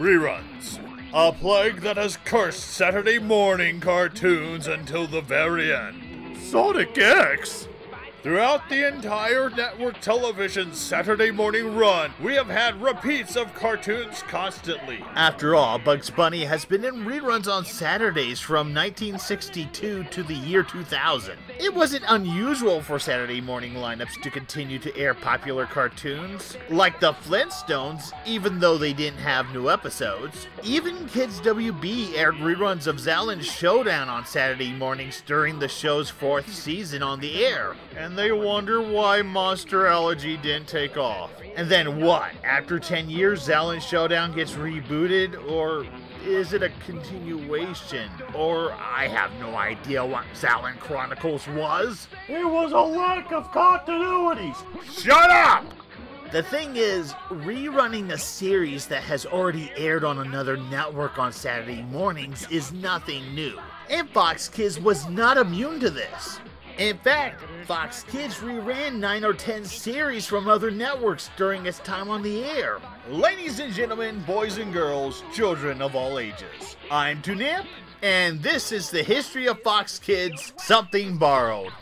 Reruns. A plague that has cursed Saturday morning cartoons until the very end. Sonic X! Throughout the entire network television Saturday morning run, we have had repeats of cartoons constantly. After all, Bugs Bunny has been in reruns on Saturdays from 1962 to the year 2000. It wasn't unusual for Saturday morning lineups to continue to air popular cartoons, like the Flintstones, even though they didn't have new episodes. Even Kids WB aired reruns of Xiaolin Showdown on Saturday mornings during the show's fourth season on the air. And they wonder why Monster Allergy didn't take off. And then what? After 10 years, Xiaolin Showdown gets rebooted? Or is it a continuation? Or I have no idea what Xiaolin Chronicles was? It was a lack of continuities. Shut up! The thing is, rerunning a series that has already aired on another network on Saturday mornings is nothing new. And Fox Kids was not immune to this. In fact, Fox Kids reran 9 or 10 series from other networks during its time on the air. Ladies and gentlemen, boys and girls, children of all ages, I'm Toonamp, and this is the history of Fox Kids Something Borrowed.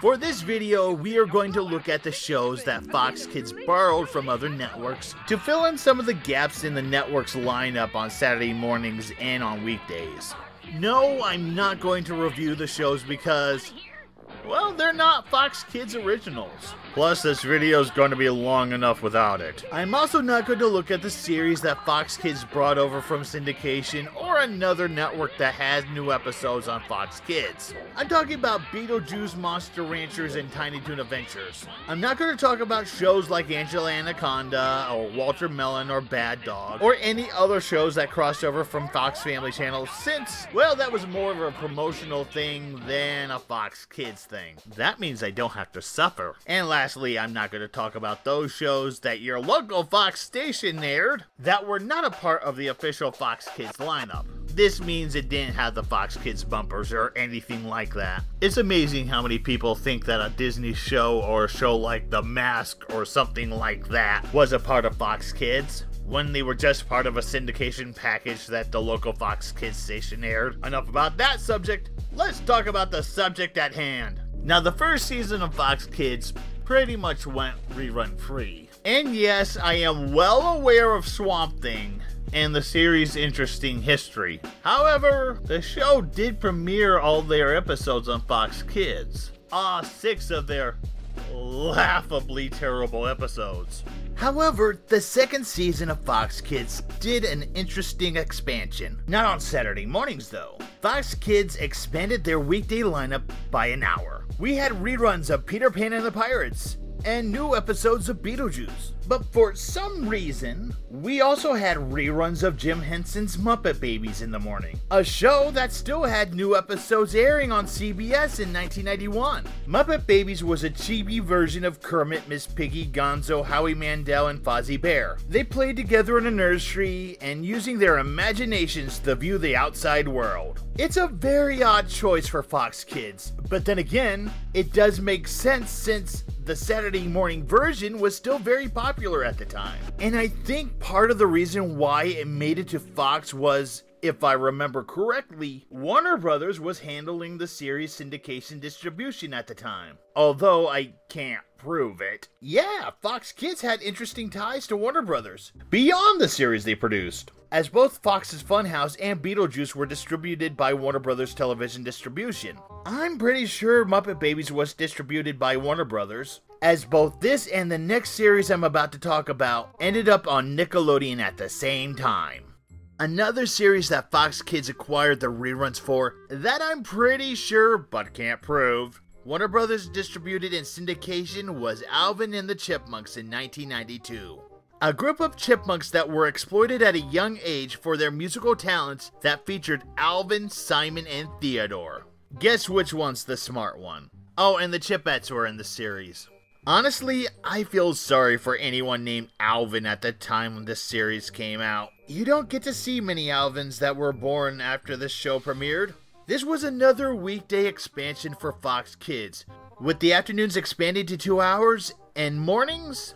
For this video, we are going to look at the shows that Fox Kids borrowed from other networks to fill in some of the gaps in the network's lineup on Saturday mornings and on weekdays. No, I'm not going to review the shows because, well, they're not Fox Kids originals. Plus, this video is going to be long enough without it. I'm also not going to look at the series that Fox Kids brought over from syndication or another network that has new episodes on Fox Kids. I'm talking about Beetlejuice, Monster Ranchers, and Tiny Toon Adventures. I'm not going to talk about shows like Angela Anaconda, or Walter Melon, or Bad Dog, or any other shows that crossed over from Fox Family Channel since, well, that was more of a promotional thing than a Fox Kids thing. That means I don't have to suffer. And lastly, I'm not going to talk about those shows that your local Fox station aired that were not a part of the official Fox Kids lineup. This means it didn't have the Fox Kids bumpers or anything like that. It's amazing how many people think that a Disney show or a show like The Mask or something like that was a part of Fox Kids when they were just part of a syndication package that the local Fox Kids station aired. Enough about that subject, let's talk about the subject at hand. Now, the first season of Fox Kids pretty much went rerun free. And yes, I am well aware of Swamp Thing and the series' interesting history. However, the show did premiere all their episodes on Fox Kids. Ah, six of their laughably terrible episodes. However, the second season of Fox Kids did an interesting expansion. Not on Saturday mornings though. Fox Kids expanded their weekday lineup by an hour. We had reruns of Peter Pan and the Pirates, and new episodes of Beetlejuice. But for some reason, we also had reruns of Jim Henson's Muppet Babies in the morning, a show that still had new episodes airing on CBS in 1991. Muppet Babies was a chibi version of Kermit, Miss Piggy, Gonzo, Howie Mandel, and Fozzie Bear. They played together in a nursery and using their imaginations to view the outside world. It's a very odd choice for Fox Kids, but then again, it does make sense since the Saturday morning version was still very popular at the time. And I think part of the reason why it made it to Fox was if I remember correctly, Warner Brothers was handling the series syndication distribution at the time. Although I can't prove it. Yeah, Fox Kids had interesting ties to Warner Brothers, beyond the series they produced. As both Fox's Funhouse and Beetlejuice were distributed by Warner Brothers Television Distribution. I'm pretty sure Muppet Babies was distributed by Warner Brothers, as both this and the next series I'm about to talk about ended up on Nickelodeon at the same time. Another series that Fox Kids acquired the reruns for that I'm pretty sure but can't prove. Warner Brothers distributed in syndication was Alvin and the Chipmunks in 1992. A group of chipmunks that were exploited at a young age for their musical talents that featured Alvin, Simon, and Theodore. Guess which one's the smart one? Oh, and the Chipettes were in the series. Honestly, I feel sorry for anyone named Alvin at the time when this series came out. You don't get to see many Alvins that were born after this show premiered. This was another weekday expansion for Fox Kids, with the afternoons expanded to two hours and mornings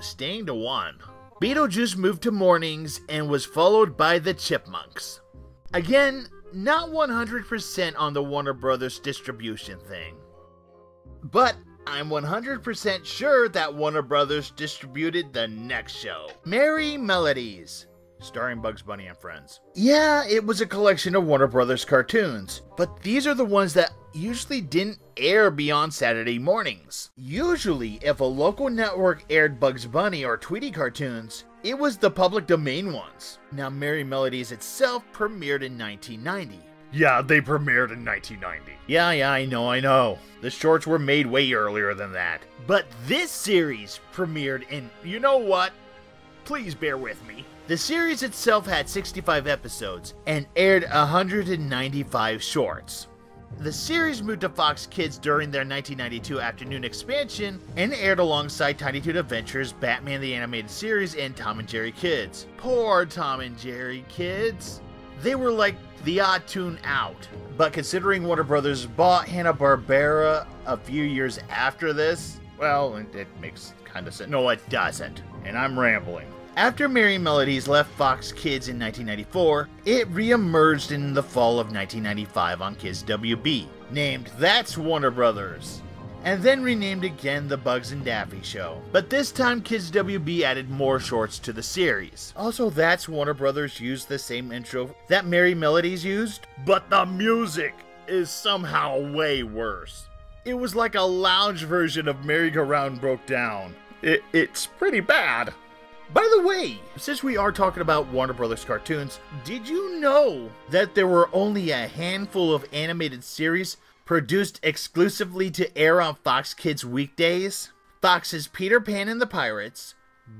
staying to one. Beetlejuice moved to mornings and was followed by the Chipmunks. Again, not 100% on the Warner Brothers distribution thing. But I'm 100% sure that Warner Brothers distributed the next show Merrie Melodies, starring Bugs Bunny and Friends. Yeah, it was a collection of Warner Brothers cartoons, but these are the ones that usually didn't air beyond Saturday mornings. Usually, if a local network aired Bugs Bunny or Tweety cartoons, it was the public domain ones. Now, Merrie Melodies itself premiered in 1990. Yeah, they premiered in 1990. Yeah, yeah, I know, I know. The shorts were made way earlier than that. But this series premiered in, you know what? Please bear with me. The series itself had 65 episodes and aired 195 shorts. The series moved to Fox Kids during their 1992 afternoon expansion and aired alongside Tiny Toon Adventures, Batman the Animated Series, and Tom and Jerry Kids. Poor Tom and Jerry Kids. They were like the odd tune out. But considering Warner Brothers bought Hanna-Barbera a few years after this, well, it, it makes kind of sense. No, it doesn't. And I'm rambling. After Merrie Melodies left Fox Kids in 1994, it re-emerged in the fall of 1995 on Kids WB, named That's Warner Brothers, and then renamed again The Bugs and Daffy Show. But this time Kids WB added more shorts to the series. Also, That's Warner Brothers used the same intro that Merrie Melodies used, but the music is somehow way worse. It was like a lounge version of Merry Go Round Broke Down. It, it's pretty bad. By the way, since we are talking about Warner Brothers cartoons, did you know that there were only a handful of animated series produced exclusively to air on Fox Kids weekdays? Fox's Peter Pan and the Pirates,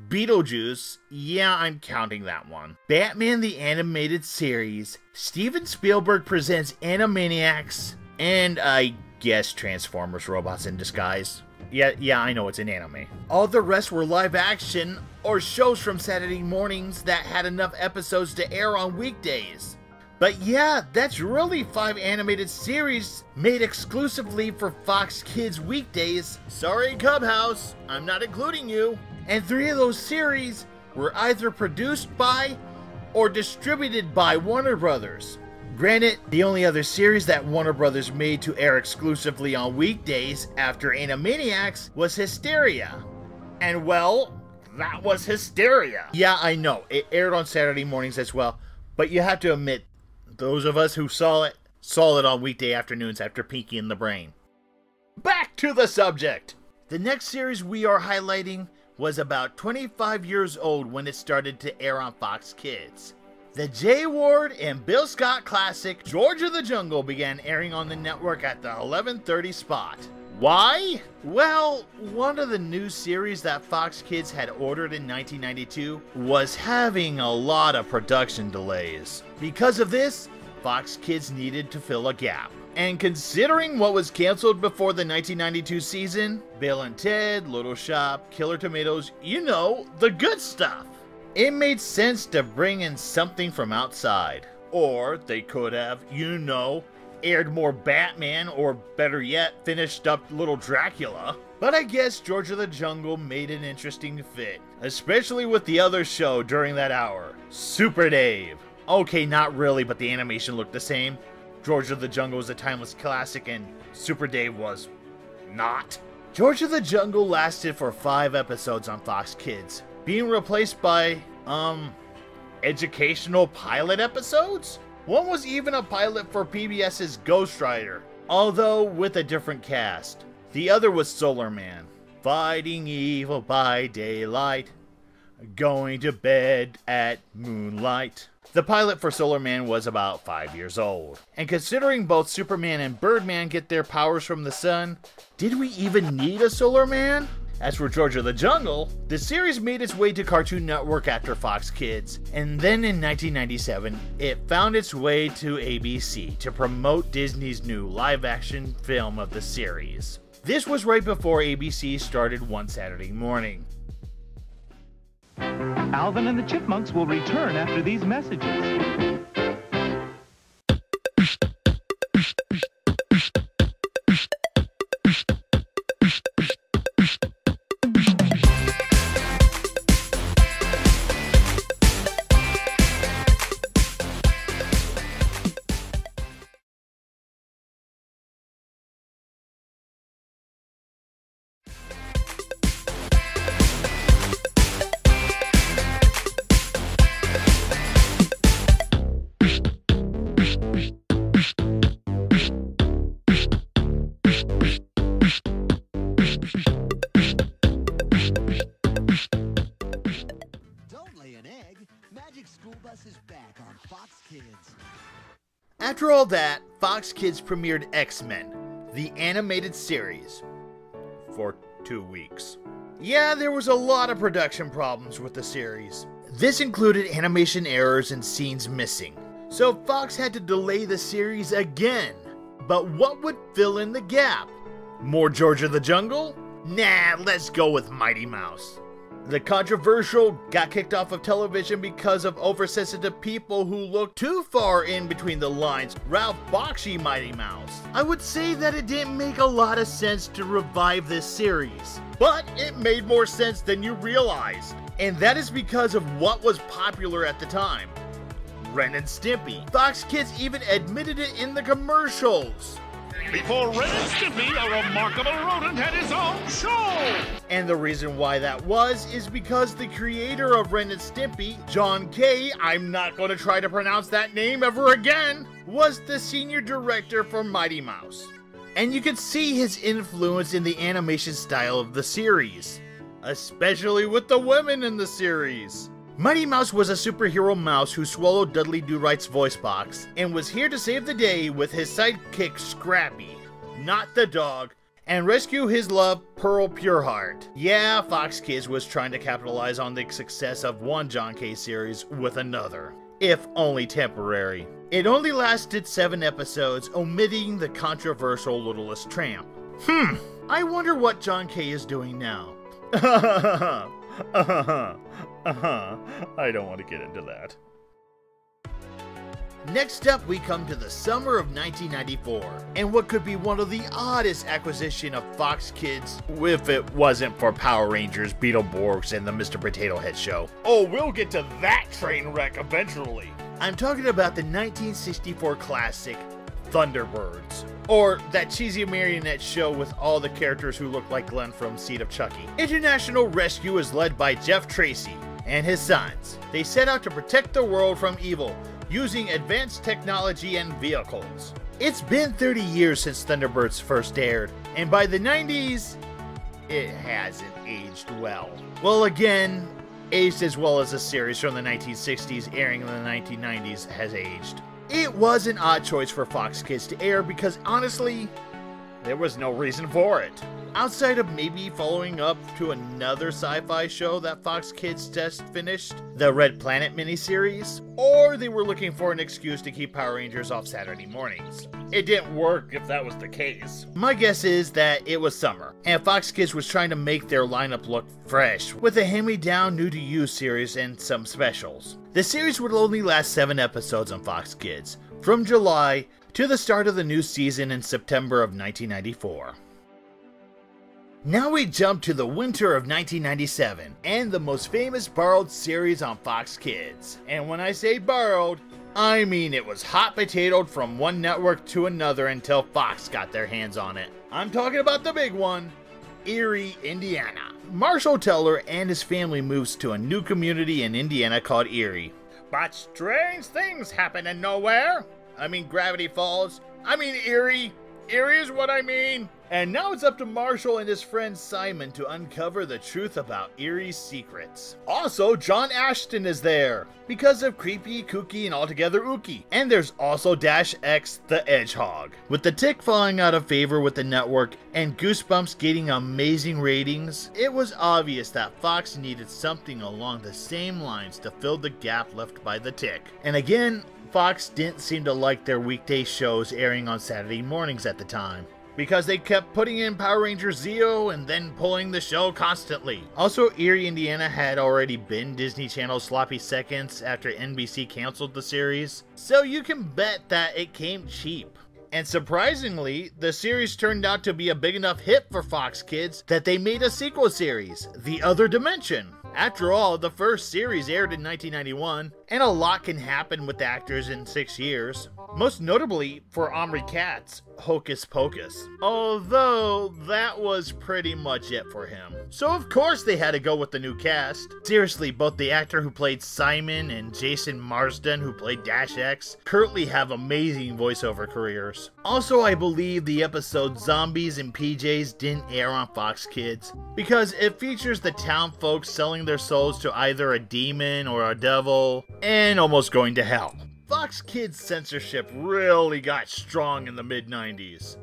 Beetlejuice, yeah, I'm counting that one. Batman the Animated Series, Steven Spielberg presents Animaniacs, and I guess Transformers Robots in Disguise. Yeah, yeah, I know it's an anime. All the rest were live action or shows from Saturday mornings that had enough episodes to air on weekdays. But yeah, that's really five animated series made exclusively for Fox Kids weekdays. Sorry, Clubhouse, I'm not including you. And three of those series were either produced by or distributed by Warner Brothers. Granted, the only other series that Warner Brothers made to air exclusively on weekdays after Animaniacs was Histeria. And well, that was Histeria. Yeah, I know, it aired on Saturday mornings as well, but you have to admit, those of us who saw it saw it on weekday afternoons after Pinky and the Brain. Back to the subject! The next series we are highlighting was about 25 years old when it started to air on Fox Kids. The Jay Ward and Bill Scott classic George of the Jungle began airing on the network at the 11:30 spot. Why? Well, one of the new series that Fox Kids had ordered in 1992 was having a lot of production delays. Because of this, Fox Kids needed to fill a gap. And considering what was canceled before the 1992 season, Bill and Ted, Little Shop, Killer Tomatoes, you know, the good stuff. It made sense to bring in something from outside. Or they could have, you know, aired more Batman, or better yet, finished up Little Dracula. But I guess George of the Jungle made an interesting fit, especially with the other show during that hour Super Dave. Okay, not really, but the animation looked the same. George of the Jungle was a timeless classic, and Super Dave was not. George of the Jungle lasted for five episodes on Fox Kids, being replaced by, um, educational pilot episodes? One was even a pilot for PBS's Ghostwriter, although with a different cast. The other was Solar Man, fighting evil by daylight, going to bed at moonlight. The pilot for Solar Man was about five years old. And considering both Superman and Birdman get their powers from the sun, did we even need a Solar Man? As for George of the Jungle, the series made its way to Cartoon Network after Fox Kids, and then in 1997, it found its way to ABC to promote Disney's new live action film of the series. This was right before ABC started One Saturday Morning. Alvin and the Chipmunks will return after these messages. After all that, Fox Kids premiered X Men, the animated series, for two weeks. Yeah, there was a lot of production problems with the series. This included animation errors and scenes missing. So Fox had to delay the series again. But what would fill in the gap? More George of the Jungle? Nah, let's go with Mighty Mouse. The controversial got kicked off of television because of oversensitive people who looked too far in between the lines. Ralph Bakshi Mighty Mouse. I would say that it didn't make a lot of sense to revive this series, but it made more sense than you realized. And that is because of what was popular at the time. Ren and Stimpy. Fox Kids even admitted it in the commercials. Before Ren and Stimpy, a remarkable rodent had his own show! And the reason why that was is because the creator of Ren and Stimpy, John K., I'm not going to try to pronounce that name ever again, was the senior director for Mighty Mouse. And you can see his influence in the animation style of the series, especially with the women in the series. Mighty Mouse was a superhero mouse who swallowed Dudley Do Right's voice box and was here to save the day with his sidekick Scrappy, not the dog, and rescue his love, Pearl Pureheart. Yeah, Fox Kids was trying to capitalize on the success of one John K. series with another, if only temporary. It only lasted seven episodes, omitting the controversial Littlest Tramp. Hmm, I wonder what John K. is doing now. uh-huh. I don't want to get into that. Next up, we come to the summer of 1994, and what could be one of the oddest acquisition of Fox Kids if it wasn't for Power Rangers, Beetleborgs, and the Mr. Potato Head show. Oh, we'll get to that train wreck eventually. I'm talking about the 1964 classic Thunderbirds, or that cheesy marionette show with all the characters who look like Glenn from Seed of Chucky. International Rescue is led by Jeff Tracy and his sons. They set out to protect the world from evil using advanced technology and vehicles. It's been 30 years since Thunderbirds first aired, and by the 90s, it hasn't aged well. Well, again, aged as well as the series from the 1960s airing in the 1990s has aged. It was an odd choice for Fox Kids to air because honestly, there was no reason for it. Outside of maybe following up to another sci fi show that Fox Kids just finished, the Red Planet miniseries, or they were looking for an excuse to keep Power Rangers off Saturday mornings. It didn't work if that was the case. My guess is that it was summer, and Fox Kids was trying to make their lineup look fresh with a hand me down new to you series and some specials. The series would only last 7 episodes on Fox Kids, from July to the start of the new season in September of 1994. Now we jump to the winter of 1997 and the most famous borrowed series on Fox Kids. And when I say borrowed, I mean it was hot potatoed from one network to another until Fox got their hands on it. I'm talking about the big one, Eerie, Indiana. Marshall Teller and his family moves to a new community in Indiana called Eerie. But strange things happen in nowhere. I mean Gravity Falls. I mean Eerie. Eerie is what I mean. And now it's up to Marshall and his friend Simon to uncover the truth about Eerie's secrets. Also, John Astin is there because of Creepy, Kooky, and altogether Ookie. And there's also Dash X the Edgehog. With the tick falling out of favor with the network and Goosebumps getting amazing ratings, it was obvious that Fox needed something along the same lines to fill the gap left by the tick. And again, Fox didn't seem to like their weekday shows airing on Saturday mornings at the time because they kept putting in Power Rangers Zeo and then pulling the show constantly. Also, Eerie, Indiana had already been Disney Channel's sloppy seconds after NBC canceled the series, so you can bet that it came cheap. And surprisingly, the series turned out to be a big enough hit for Fox Kids that they made a sequel series, The Other Dimension. After all, the first series aired in 1991, and a lot can happen with actors in six years. Most notably for Omri Katz, Hocus Pocus. Although, that was pretty much it for him. So of course they had to go with the new cast. Seriously, both the actor who played Simon and Jason Marsden who played Dash X currently have amazing voiceover careers. Also, I believe the episode Zombies and PJs didn't air on Fox Kids because it features the town folks selling selling their souls to either a demon or a devil, and almost going to hell. Fox Kids censorship really got strong in the mid 90s.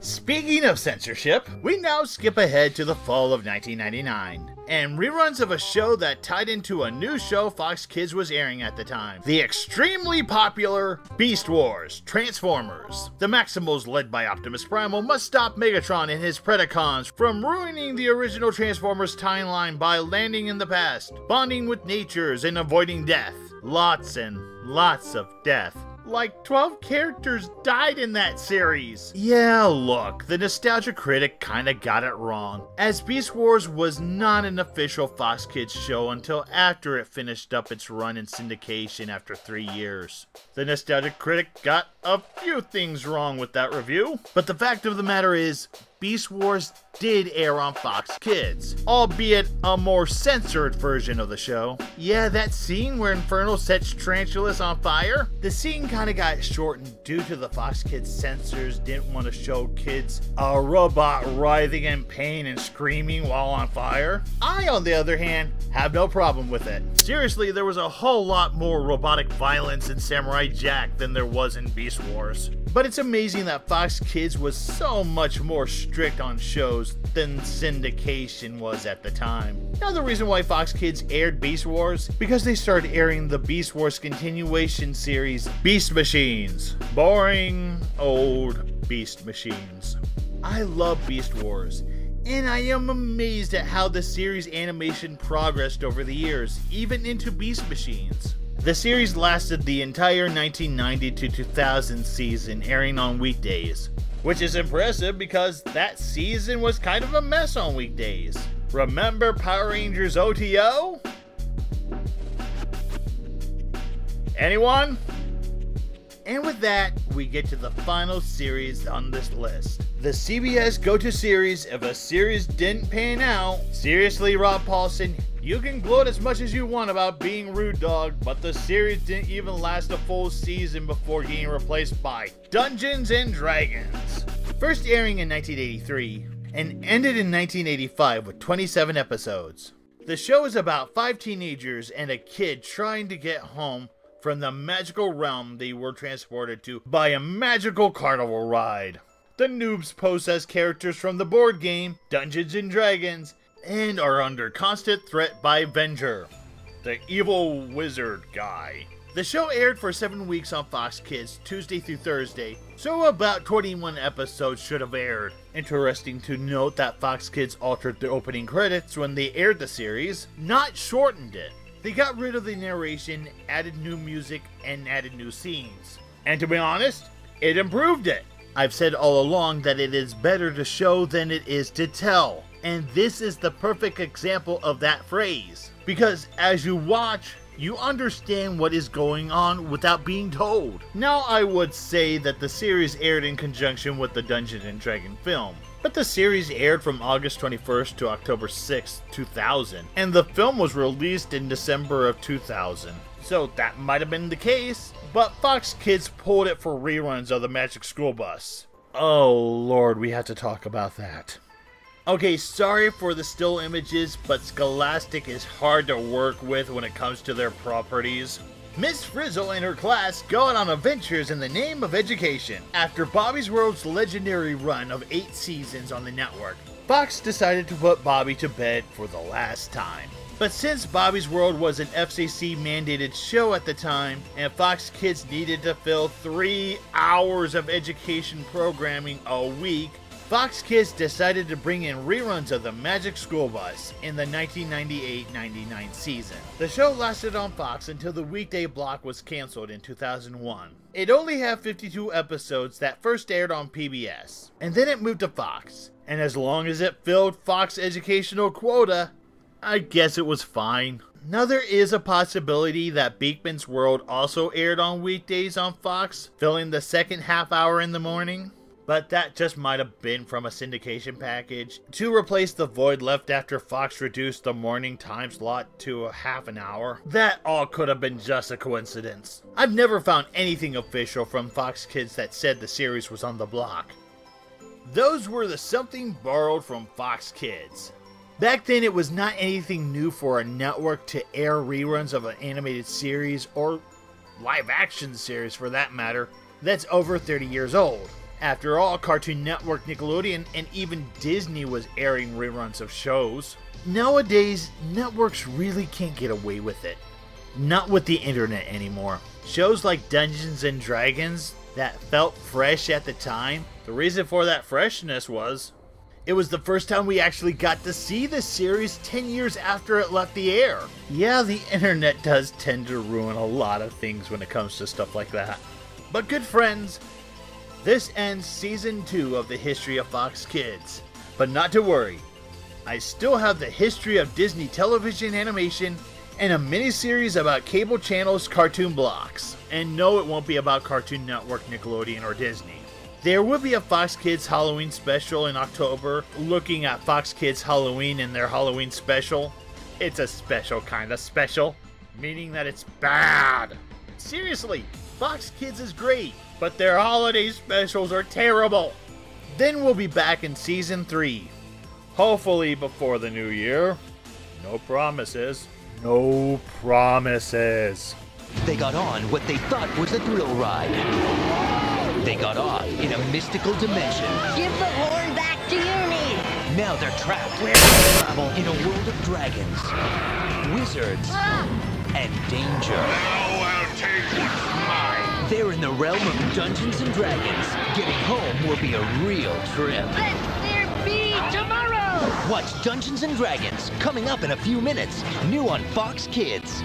Speaking of censorship, we now skip ahead to the fall of 1999 and reruns of a show that tied into a new show Fox Kids was airing at the time the extremely popular Beast Wars Transformers. The Maximals, led by Optimus Primal, must stop Megatron and his Predacons from ruining the original Transformers timeline by landing in the past, bonding with natures, and avoiding death. Lots and lots of death. Like 12 characters died in that series. Yeah, look, the Nostalgia Critic kinda got it wrong, as Beast Wars was not an official Fox Kids show until after it finished up its run in syndication after three years. The Nostalgia Critic got a few things wrong with that review, but the fact of the matter is, Beast Wars did air on Fox Kids, albeit a more censored version of the show. Yeah, that scene where Inferno sets Tarantulas on fire, the scene kind of got shortened due to the Fox Kids censors didn't want to show kids a robot writhing in pain and screaming while on fire. I, on the other hand, have no problem with it. Seriously, there was a whole lot more robotic violence in Samurai Jack than there was in Beast Wars. But it's amazing that Fox Kids was so much more strict on shows than syndication was at the time. Now, the reason why Fox Kids aired Beast Wars because they started airing the Beast Wars continuation series, Beast Machines. Boring, old Beast Machines. I love Beast Wars. And I am amazed at how the series animation progressed over the years, even into Beast Machines. The series lasted the entire 1990 to 2000 season, airing on weekdays, which is impressive because that season was kind of a mess on weekdays. Remember Power Rangers OTO? Anyone? And with that, we get to the final series on this list. The CBS Go To series, if a series didn't pan out, seriously, Rob Paulsen, you can gloat as much as you want about being Rude Dog, but the series didn't even last a full season before getting replaced by Dungeons and Dragons. First airing in 1983 and ended in 1985 with 27 episodes. The show is about five teenagers and a kid trying to get home from the magical realm they were transported to by a magical carnival ride. The noobs pose as characters from the board game Dungeons and Dragons and are under constant threat by Venger, the evil wizard guy. The show aired for seven weeks on Fox Kids, Tuesday through Thursday, so about 21 episodes should have aired. Interesting to note that Fox Kids altered the opening credits when they aired the series, not shortened it. They got rid of the narration, added new music, and added new scenes. And to be honest, it improved it. I've said all along that it is better to show than it is to tell. And this is the perfect example of that phrase. Because as you watch, you understand what is going on without being told. Now, I would say that the series aired in conjunction with the Dungeons and Dragon film. But the series aired from August 21st to October 6th, 2000, and the film was released in December of 2000. So that might have been the case, but Fox Kids pulled it for reruns of the Magic School Bus. Oh lord, we had to talk about that. Okay, sorry for the still images, but Scholastic is hard to work with when it comes to their properties. Miss Frizzle and her class go out on adventures in the name of education. After Bobby's World's legendary run of eight seasons on the network, Fox decided to put Bobby to bed for the last time. But since Bobby's World was an FCC mandated show at the time, and Fox Kids needed to fill three hours of education programming a week, Fox Kids decided to bring in reruns of the Magic School Bus in the 1998-99 season. The show lasted on Fox until the weekday block was canceled in 2001. It only had 52 episodes that first aired on PBS, and then it moved to Fox. And as long as it filled Fox educational quota, I guess it was fine. Now there is a possibility that Beakman's World also aired on weekdays on Fox, filling the second half hour in the morning but that just might have been from a syndication package to replace the void left after Fox reduced the morning time slot to a half an hour. That all could have been just a coincidence. I've never found anything official from Fox Kids that said the series was on the block. Those were the something borrowed from Fox Kids. Back then, it was not anything new for a network to air reruns of an animated series or live action series for that matter that's over 30 years old. After all, Cartoon Network, Nickelodeon, and even Disney was airing reruns of shows. Nowadays, networks really can't get away with it. Not with the internet anymore. Shows like Dungeons and Dragons that felt fresh at the time, the reason for that freshness was it was the first time we actually got to see the series 10 years after it left the air. Yeah, the internet does tend to ruin a lot of things when it comes to stuff like that. But good friends, this ends season 2 of the history of Fox Kids. But not to worry, I still have the history of Disney television animation and a miniseries about cable channels cartoon blocks. And no, it won't be about Cartoon Network, Nickelodeon, or Disney. There will be a Fox Kids Halloween special in October, looking at Fox Kids Halloween and their Halloween special. It's a special kind of special, meaning that it's bad. Seriously, Fox Kids is great, but their holiday specials are terrible. Then we'll be back in season 3. Hopefully before the new year. No promises. No promises. They got on what they thought was a thrill ride. They got off in a mystical dimension. Give the horn back to Uni! Now they're trapped in a world of dragons, wizards, ah! and danger. Now I'll take what's mine. They're in the realm of Dungeons and Dragons. Getting home will be a real trip. Let there be tomorrow! Watch Dungeons and Dragons coming up in a few minutes. New on Fox Kids.